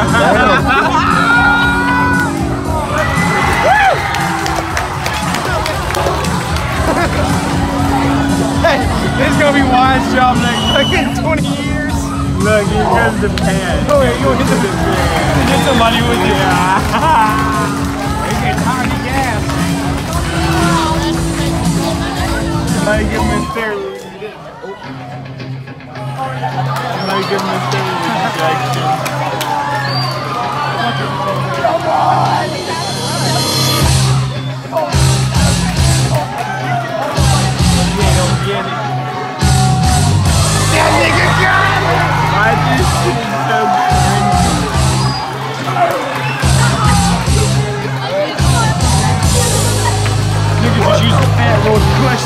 this is gonna be Wyatt's job next fucking 20 years. Look, he goes to pan. Oh, yeah, you hit the Get somebody with you. They get tired of gas. Somebody give him lead. Somebody give him a stair lead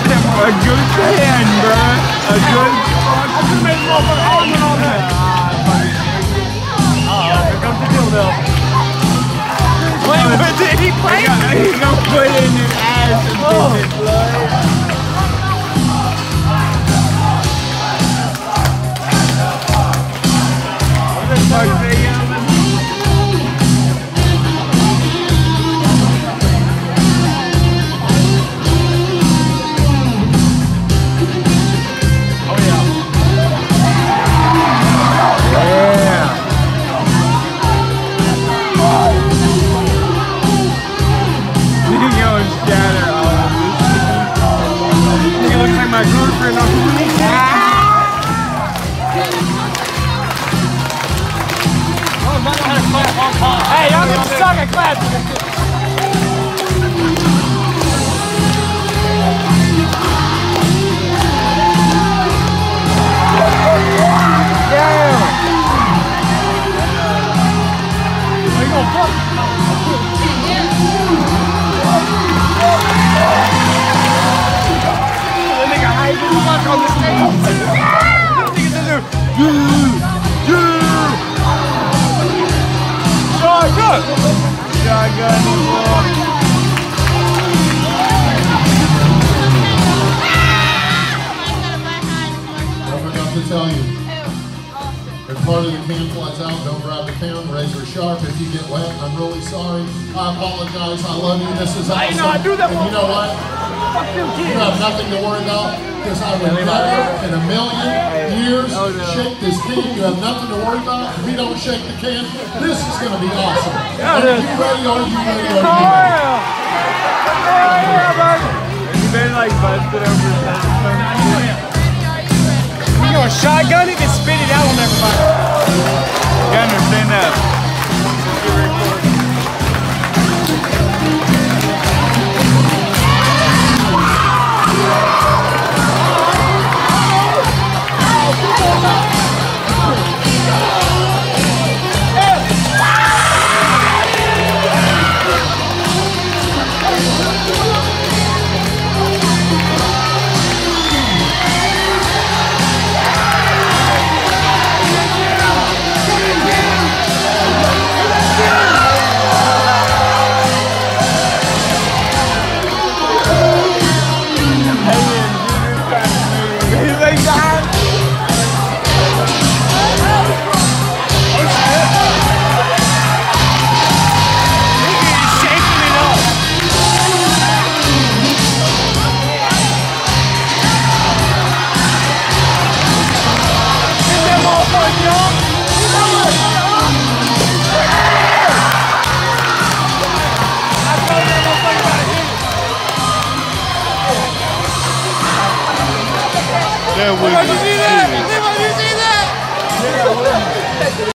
them. A good pan, bruh. A good just made motherfucker argument all that. Uh-oh, here comes the dildo. He played with it. He's gonna put in Hey, gonna suck at class. Can flies out, don't grab the can. Razor sharp. If you get wet, I'm really sorry. I apologize. I love you. This is awesome. I know, I do that And you know what? Fuck You kids. have nothing to worry about because I would never in a million years Oh, no. shake this can. You have nothing to worry about. If we don't shake the can, this is going to be awesome. Are you ready? Are you ready? Are you ready? That? Motherfucker about